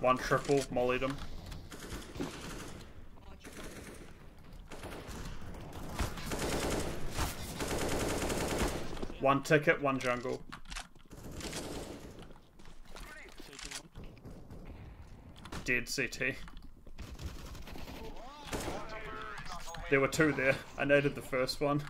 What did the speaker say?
One triple, mollied him. One ticket, one jungle. Dead CT. There were two there. I noted the first one.